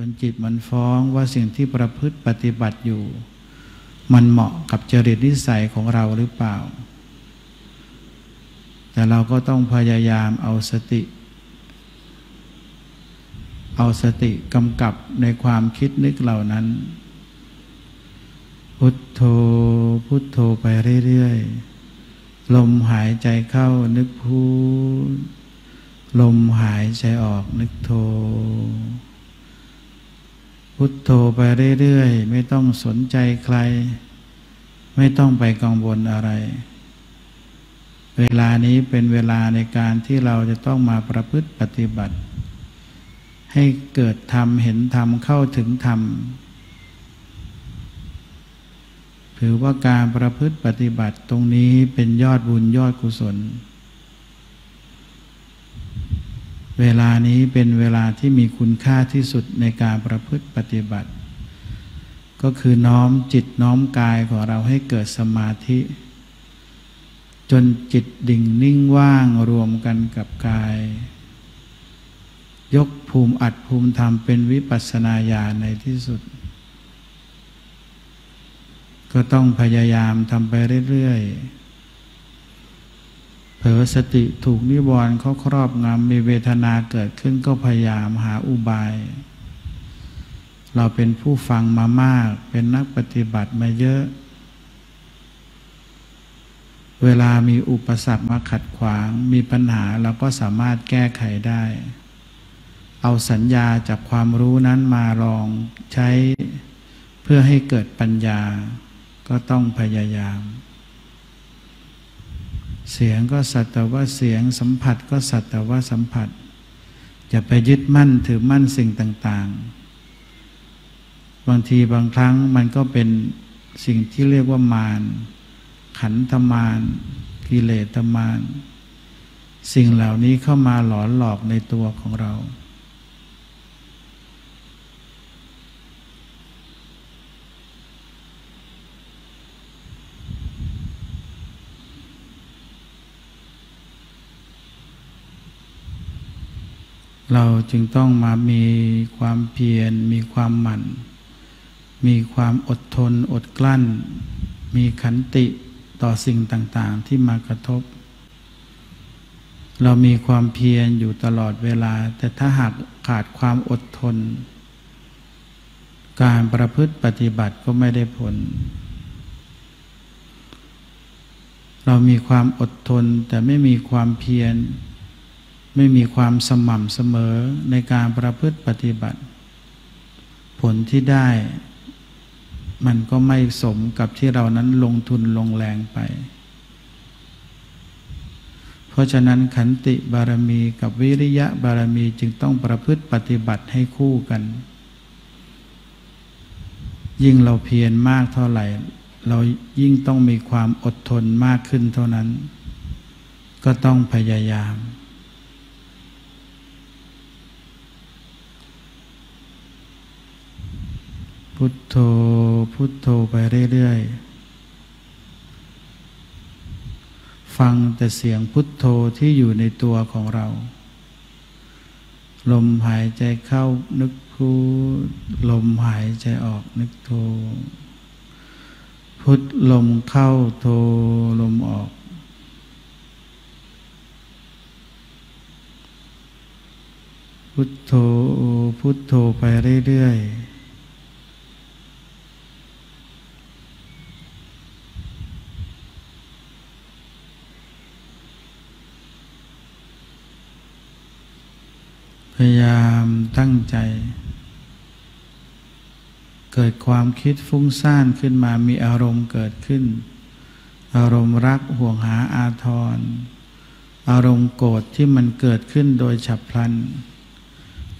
จนจิตมันฟ้องว่าสิ่งที่ประพฤติปฏิบัติอยู่ มันเหมาะกับจริตนิสัยของเราหรือเปล่า แต่เราก็ต้องพยายามเอาสติ เอาสติกำกับในความคิดนึกเหล่านั้น พุทโธพุทโธไปเรื่อยๆ ลมหายใจเข้านึกพูดลมหายใจออกนึกโท พุทโธไปเรื่อยๆ ไม่ต้องสนใจใคร ไม่ต้องไปกังวลอะไร เวลานี้เป็นเวลาในการที่เราจะต้องมาประพฤติปฏิบัติ ให้เกิดธรรมเห็นธรรมเข้าถึงธรรมถือว่าการประพฤติปฏิบัติตรงนี้เป็นยอดบุญยอดกุศล เวลานี้เป็นเวลาที่มีคุณค่าที่สุดในการประพฤติปฏิบัติ ก็คือน้อมจิตน้อมกายของเราให้เกิดสมาธิ จนจิตดิ่งนิ่งว่างรวมกันกับกาย ยกภูมิอัดภูมิธรรมเป็นวิปัสสนาญาณในที่สุด ก็ต้องพยายามทำไปเรื่อยๆ เผลอสติถูกนิวรณ์เขาครอบงำมีเวทนาเกิดขึ้นก็พยายามหาอุบาย เราเป็นผู้ฟังมามาก เป็นนักปฏิบัติมาเยอะ เวลามีอุปสรรคมาขัดขวางมีปัญหาเราก็สามารถแก้ไขได้ เอาสัญญาจากความรู้นั้นมาลองใช้เพื่อให้เกิดปัญญาก็ต้องพยายาม เสียงก็สัตว์ว่าเสียงสัมผัสก็สัตว์ว่าสัมผัสอย่าไปยึดมั่นถือมั่นสิ่งต่าง ๆ บางทีบางครั้งมันก็เป็นสิ่งที่เรียกว่ามารขันธมารกิเลสมารสิ่งเหล่านี้เข้ามาหลอนหลอกในตัวของเรา เราจึงต้องมามีความเพียร มีความหมั่น มีความอดทน อดกลั้น มีขันติต่อสิ่งต่างๆ ที่มากระทบ เรามีความเพียรอยู่ตลอดเวลา แต่ถ้าหากขาดความอดทน การประพฤติปฏิบัติก็ไม่ได้ผล เรามีความอดทนแต่ไม่มีความเพียร ไม่มีความสม่ำเสมอในการประพฤติปฏิบัติ ผลที่ได้ มันก็ไม่สมกับที่เรานั้นลงทุนลงแรงไป เพราะฉะนั้นขันติบารมีกับวิริยะบารมีจึงต้องประพฤติปฏิบัติให้คู่กัน ยิ่งเราเพียรมากเท่าไหร่ เรายิ่งต้องมีความอดทนมากขึ้นเท่านั้น ก็ต้องพยายาม พุทโธ พุทโธไปเรื่อยๆ ฟังแต่เสียงพุทโธที่อยู่ในตัวของเรา ลมหายใจเข้านึกพุทลมหายใจออกนึกโธ พุทลมเข้าโธลมออกพุทโธ พุทโธไปเรื่อยๆพยายามตั้งใจ เกิดความคิดฟุ้งซ่านขึ้นมามีอารมณ์เกิดขึ้น อารมณ์รักห่วงหาอาทร อารมณ์โกรธที่มันเกิดขึ้นโดยฉับพลัน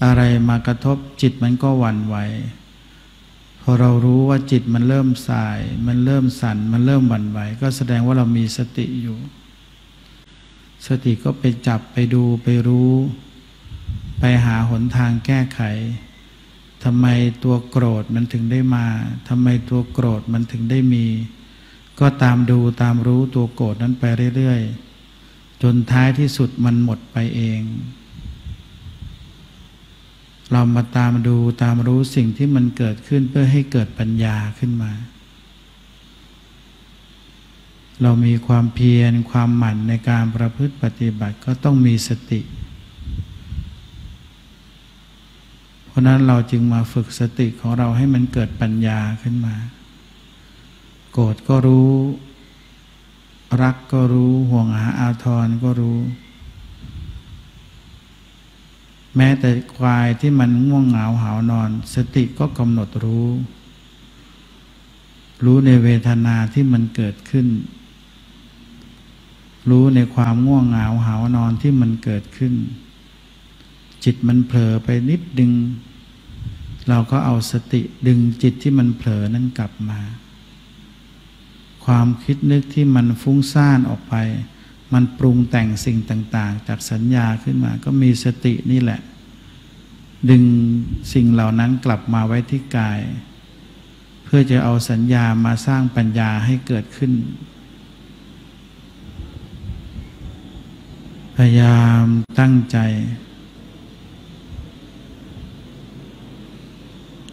อะไรมากระทบจิตมันก็หวั่นไหวพอเรารู้ว่าจิตมันเริ่มสาย มันเริ่มสั่น มันเริ่มหวั่นไหว ก็แสดงว่าเรามีสติอยู่ สติก็ไปจับไปดูไปรู้ ไปหาหนทางแก้ไข ทำไมตัวโกรธมันถึงได้มาทำไมตัวโกรธมันถึงได้มี ก็ตามดูตามรู้ตัวโกรธนั้นไปเรื่อยๆ จนท้ายที่สุดมันหมดไปเอง เรามาตามดูตามรู้สิ่งที่มันเกิดขึ้นเพื่อให้เกิดปัญญาขึ้นมา เรามีความเพียรความหมั่นในการประพฤติปฏิบัติก็ต้องมีสติ เพ ราะนั้นเราจึงมาฝึกสติของเราให้มันเกิดปัญญาขึ้นมา โกรธก็รู้ รักก็รู้ห่วงหาอาทรก็รู้ แม้แต่ควายที่มันง่วงเหงาหานอน สติก็กำหนดรู้ รู้ในเวทนาที่มันเกิดขึ้น รู้ในความง่วงเหงาหานอนที่มันเกิดขึ้นจิตมันเผลอไปนิดดึง เราก็เอาสติดึงจิตที่มันเผลอนั้นกลับมา ความคิดนึกที่มันฟุ้งซ่านออกไป มันปรุงแต่งสิ่งต่าง ๆ จากสัญญาขึ้นมา ก็มีสตินี่แหละ ดึงสิ่งเหล่านั้นกลับมาไว้ที่กาย เพื่อจะเอาสัญญามาสร้างปัญญาให้เกิดขึ้น พยายามตั้งใจ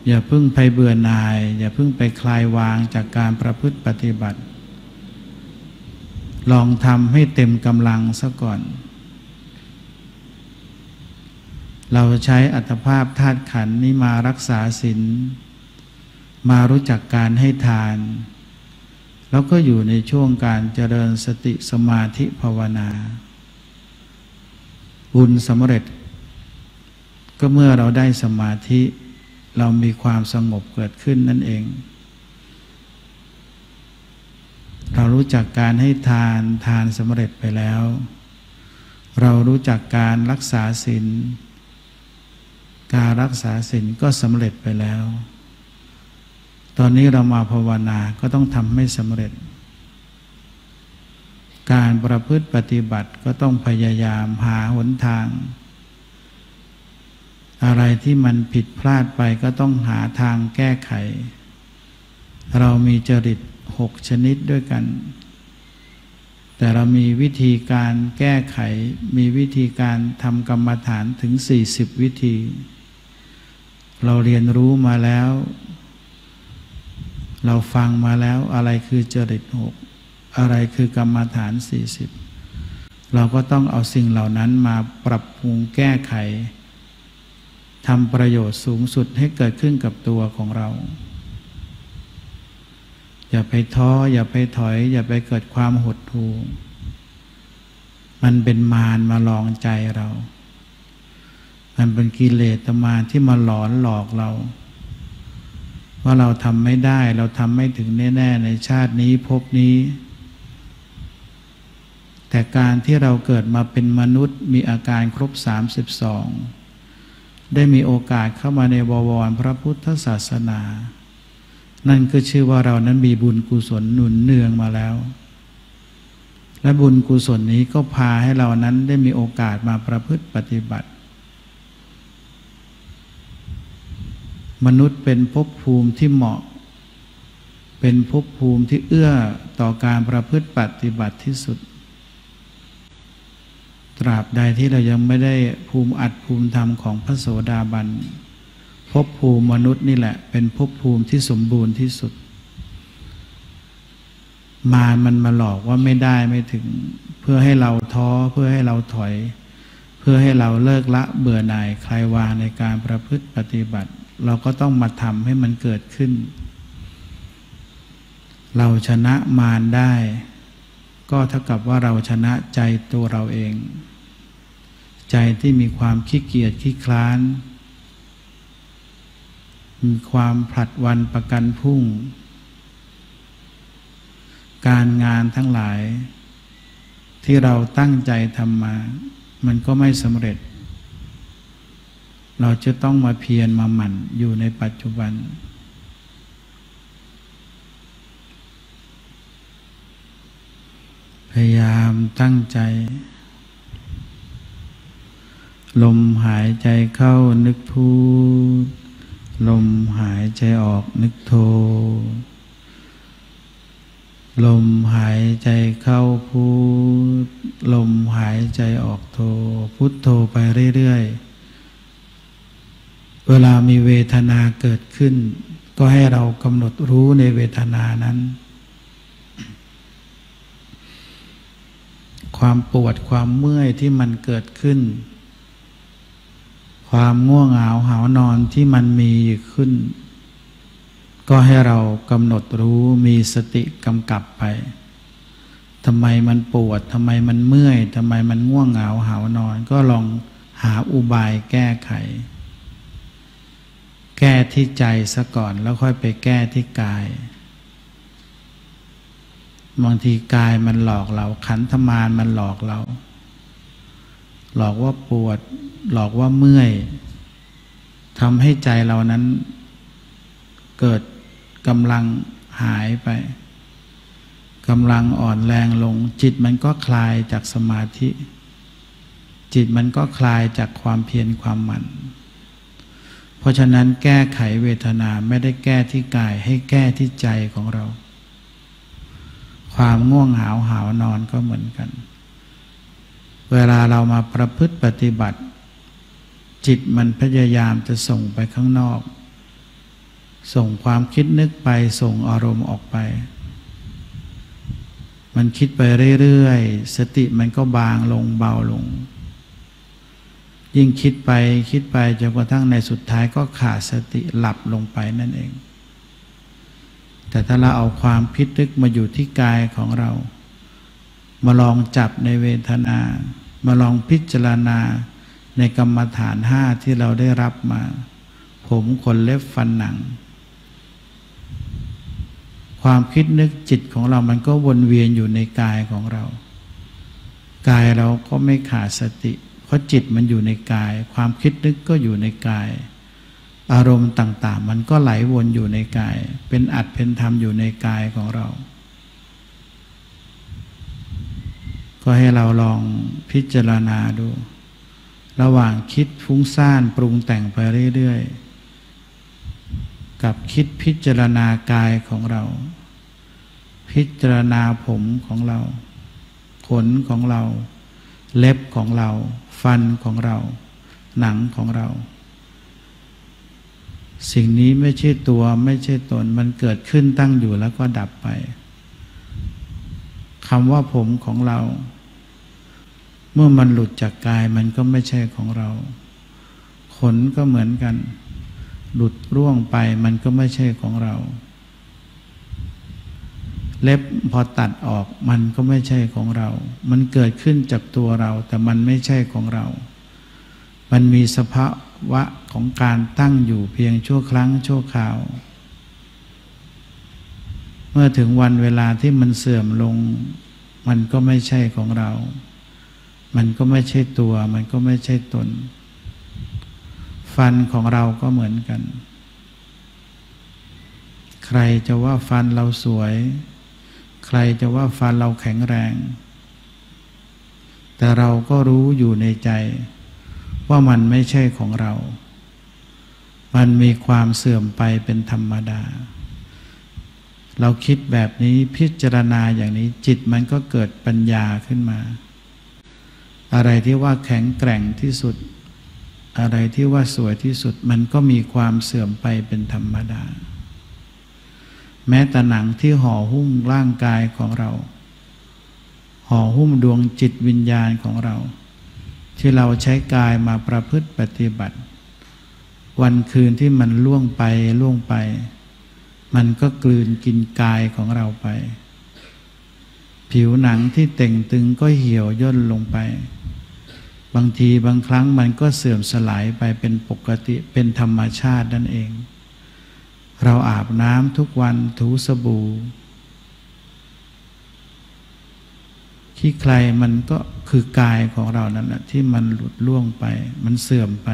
อย่าพิ่งไปเบื่อหน่าย อย่าพิ่งไปคลายวางจากการประพฤติปฏิบัติ ลองทำให้เต็มกำลังซะก่อน เราใช้อัตภาพธาตุขันนี้มารักษาศีลมารู้จักการให้ทาน แล้วก็อยู่ในช่วงการเจริญสติสมาธิภาวนา บุญสำเร็จ ก็เมื่อเราได้สมาธิ เรามีความสงบเกิดขึ้นนั่นเอง เรารู้จักการให้ทานทานสำเร็จไปแล้ว เรารู้จักการรักษาศีลการรักษาศีลก็สำเร็จไปแล้ว ตอนนี้เรามาภาวนาก็ต้องทำให้สำเร็จ การประพฤติปฏิบัติก็ต้องพยายามหาหนทาง อะไรที่มันผิดพลาดไปก็ต้องหาทางแก้ไข เรามีจริตหกชนิดด้วยกัน แต่เรามีวิธีการแก้ไข มีวิธีการทำกรรมฐานถึงสี่สิบวิธี เราเรียนรู้มาแล้ว เราฟังมาแล้วอะไรคือจริตหกอะไรคือกรรมฐานสี่สิบเราก็ต้องเอาสิ่งเหล่านั้นมาปรับปรุงแก้ไข ทำประโยชน์สูงสุดให้เกิดขึ้นกับตัวของเรา อย่าไปท้อ อย่าไปถอย อย่าไปเกิดความหดหู่มันเป็นมารมาลองใจเรา มันเป็นกิเลสมารที่มาหลอนหลอกเรา ว่าเราทำไม่ได้เราทำไม่ถึงแน่ ๆ ในชาตินี้ภพนี้ แต่การที่เราเกิดมาเป็นมนุษย์มีอาการครบสามสิบสอง ได้มีโอกาสเข้ามาในบวรพระพุทธศาสนา นั่นก็ชื่อว่าเรานั้นมีบุญกุศลหนุนเนืองมาแล้ว และบุญกุศลนี้ก็พาให้เรานั้นได้มีโอกาสมาประพฤติปฏิบัติ มนุษย์เป็นภพภูมิที่เหมาะ เป็นภพภูมิที่เอื้อต่อการประพฤติปฏิบัติที่สุด ตราบใดที่เรายังไม่ได้ภูมิอัดภูมิธรรมของพระโสดาบันภพภูมิมนุษย์นี่แหละ เป็นภพภูมิที่สมบูรณ์ที่สุด มามันมาหลอกว่าไม่ได้ไม่ถึง เพื่อให้เราท้อเพื่อให้เราถอย เพื่อให้เราเลิกละเบื่อหน่ายคลายวางในการประพฤติปฏิบัติ เราก็ต้องมาทำให้มันเกิดขึ้น เราชนะมารได้ ก็เท่ากับว่าเราชนะใจตัวเราเอง ใจที่มีความขี้เกียจขี้คลาน มีความผลัดวันประกันพุ่ง การงานทั้งหลาย ที่เราตั้งใจทำมา มันก็ไม่สำเร็จ เราจะต้องมาเพียรมาหมั่นอยู่ในปัจจุบัน พยายามตั้งใจ ลมหายใจเข้านึกพูด ลมหายใจออกนึกโท ลมหายใจเข้าพูด ลมหายใจออกโท พุทโธไปเรื่อยๆ เวลามีเวทนาเกิดขึ้น ก็ให้เรากำหนดรู้ในเวทนานั้น ความปวดความเมื่อยที่มันเกิดขึ้น ความง่วงเหงาหานอนที่มันมีขึ้น ก็ให้เรากำหนดรู้มีสติกำกับไปทำไมมันปวดทำไมมันเมื่อยทำไมมันง่วงเหงาหานอน ก็ลองหาอุบายแก้ไข แก้ที่ใจซะก่อนแล้วค่อยไปแก้ที่กาย บางทีกายมันหลอกเรา ขันธมารมันหลอกเรา หลอกว่าปวด หลอกว่าเมื่อยทำให้ใจเรานั้น เกิดกำลังหายไปกำลังอ่อนแรงลง จิตมันก็คลายจากสมาธิ จิตมันก็คลายจากความเพียรความหมั่น เพราะฉะนั้นแก้ไขเวทนาไม่ได้แก้ที่กายให้แก้ที่ใจของเรา ความง่วงหาวหาวนอนก็เหมือนกัน เวลาเรามาประพฤติปฏิบัติ จิตมันพยายามจะส่งไปข้างนอก ส่งความคิดนึกไปส่งอารมณ์ออกไป มันคิดไปเรื่อยๆ สติมันก็บางลงเบาลง ยิ่งคิดไปคิดไปจนกระทั่งในสุดท้ายก็ขาดสติหลับลงไปนั่นเอง แต่ถ้าเราเอาความพิจึกมาอยู่ที่กายของเรา มาลองจับในเวทนา มาลองพิจารณาในกรรมฐานห้าที่เราได้รับมา ผมขนเล็บฟันหนัง ความคิดนึกจิตของเรามันก็วนเวียนอยู่ในกายของเรา กายเราก็ไม่ขาดสติ เพราะจิตมันอยู่ในกาย ความคิดนึกก็อยู่ในกาย อารมณ์ต่าง ๆ มันก็ไหลวนอยู่ในกาย เป็นอัดเป็นธรรมอยู่ในกายของเรา ก็ให้เราลองพิจารณาดู ระหว่างคิดฟุ้งซ่านปรุงแต่งไปเรื่อย ๆ กับคิดพิจารณากายของเรา พิจารณาผมของเรา ขนของเรา เล็บของเรา ฟันของเรา หนังของเรา สิ่งนี้ไม่ใช่ตัวไม่ใช่ตน มันเกิดขึ้นตั้งอยู่แล้วก็ดับไปคำว่าผมของเรา เมื่อมันหลุดจากกายมันก็ไม่ใช่ของเรา ขนก็เหมือนกัน หลุดร่วงไปมันก็ไม่ใช่ของเรา เล็บพอตัดออกมันก็ไม่ใช่ของเรา มันเกิดขึ้นจากตัวเรา แต่มันไม่ใช่ของเรา มันมีสภาวะ ของการตั้งอยู่เพียงชั่วครั้งชั่วคราว เมื่อถึงวันเวลาที่มันเสื่อมลง มันก็ไม่ใช่ของเรา มันก็ไม่ใช่ตัว มันก็ไม่ใช่ตน ฟันของเราก็เหมือนกัน ใครจะว่าฟันเราสวย ใครจะว่าฟันเราแข็งแรง แต่เราก็รู้อยู่ในใจว่ามันไม่ใช่ของเรา มันมีความเสื่อมไปเป็นธรรมดา เราคิดแบบนี้พิจารณาอย่างนี้จิตมันก็เกิดปัญญาขึ้นมา อะไรที่ว่าแข็งแกร่งที่สุด อะไรที่ว่าสวยที่สุด มันก็มีความเสื่อมไปเป็นธรรมดา แม้แต่หนังที่ห่อหุ้มร่างกายของเรา ห่อหุ้มดวงจิตวิญญาณของเรา ที่เราใช้กายมาประพฤติปฏิบัติ วันคืนที่มันล่วงไปล่วงไป มันก็กลืนกินกายของเราไป ผิวหนังที่เต่งตึงก็เหี่ยวย่นลงไป บางทีบางครั้งมันก็เสื่อมสลายไปเป็นปกติเป็นธรรมชาตินั่นเอง เราอาบน้ำทุกวันถูสบู่ขี้ใครมันก็คือกายของเรานั่นแหละที่มันหลุดล่วงไป มันเสื่อมไป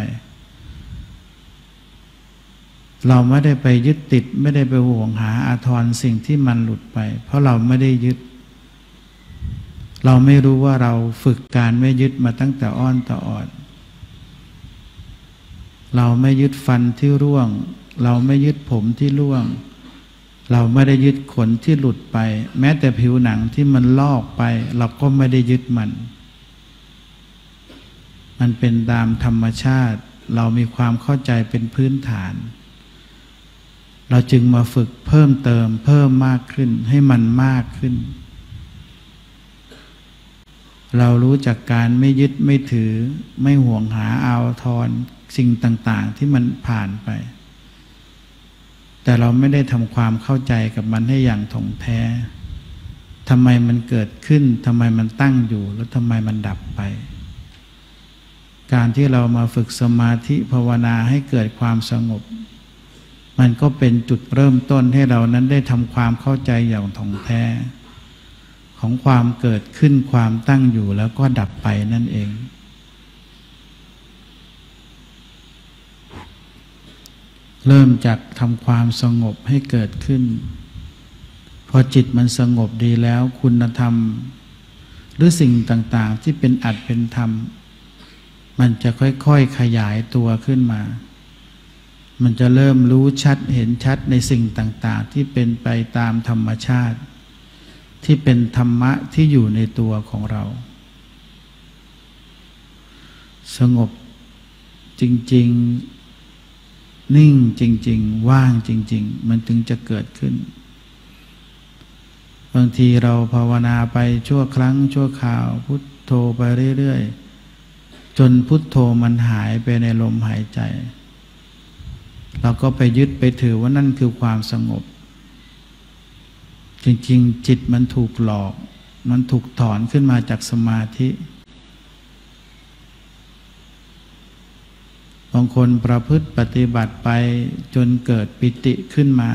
เราไม่ได้ไปยึดติด ไม่ได้ไปห่วงหาอาทรสิ่งที่มันหลุดไป เพราะเราไม่ได้ยึด เราไม่รู้ว่าเราฝึกการไม่ยึดมาตั้งแต่อ้อนต่อออด เราไม่ยึดฟันที่ร่วง เราไม่ยึดผมที่ร่วง เราไม่ได้ยึดขนที่หลุดไป แม้แต่ผิวหนังที่มันลอกไป เราก็ไม่ได้ยึดมัน มันเป็นตามธรรมชาติ เรามีความเข้าใจเป็นพื้นฐาน เราจึงมาฝึกเพิ่มเติมเพิ่มมากขึ้นให้มันมากขึ้น เรารู้จักการไม่ยึดไม่ถือ ไม่ห่วงหาเอาทอนสิ่งต่างๆ ที่มันผ่านไป แต่เราไม่ได้ทำความเข้าใจกับมันให้อย่างถ่องแท้ทำไมมันเกิดขึ้นทำไมมันตั้งอยู่ แล้วทำไมมันดับไป การที่เรามาฝึกสมาธิภาวนาให้เกิดความสงบ มันก็เป็นจุดเริ่มต้นให้เรานั้นได้ทำความเข้าใจอย่างถ่องแท้ ของความเกิดขึ้นความตั้งอยู่แล้วก็ดับไปนั่นเอง เริ่มจากทำความสงบให้เกิดขึ้น พอจิตมันสงบดีแล้วคุณธรรม หรือสิ่งต่างๆที่เป็นอัดเป็นธรรม มันจะค่อยๆขยายตัวขึ้นมา มันจะเริ่มรู้ชัดเห็นชัดในสิ่งต่าง ๆ ที่เป็นไปตามธรรมชาติ ที่เป็นธรรมะที่อยู่ในตัวของเรา สงบจริง ๆ นิ่งจริง ๆ ว่างจริง ๆ มันถึงจะเกิดขึ้น บางทีเราภาวนาไปชั่วครั้ง ชั่วคราว พุทโธไปเรื่อย ๆ จนพุทโธมันหายไปในลมหายใจ เราก็ไปยึดไปถือว่านั่นคือความสงบ จริงๆ จิตมันถูกหลอก มันถูกถอนขึ้นมาจากสมาธิบางคนประพฤติปฏิบัติไปจนเกิดปิติขึ้นมา